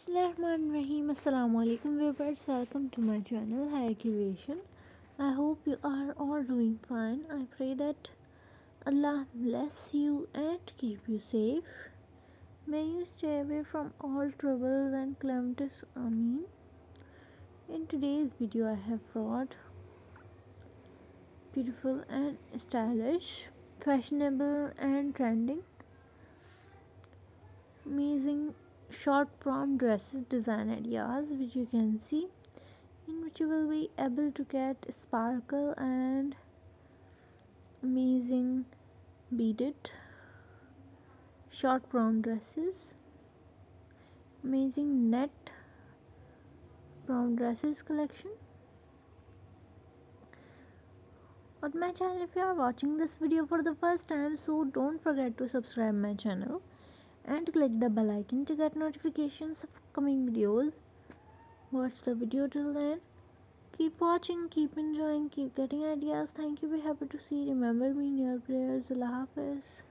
Bismillahirrahmanirrahim. Assalamu alaikum viewers. Welcome to my channel Haya Creation. I hope you are all doing fine. I pray that Allah bless you and keep you safe. May you stay away from all troubles and calamities. Amin. In today's video, I have brought beautiful and stylish, fashionable and trending, amazing short prom dresses design ideas which you can see in which you will be able to get sparkle and amazing beaded short prom dresses amazing net prom dresses collection. on my channel if you are watching this video for the first time so don't forget to subscribe my channel and click the bell icon to get notifications of coming videos. Watch the video till then keep watching keep enjoying keep getting ideas. Thank you. Be happy to see. Remember me in your prayers allah hafiz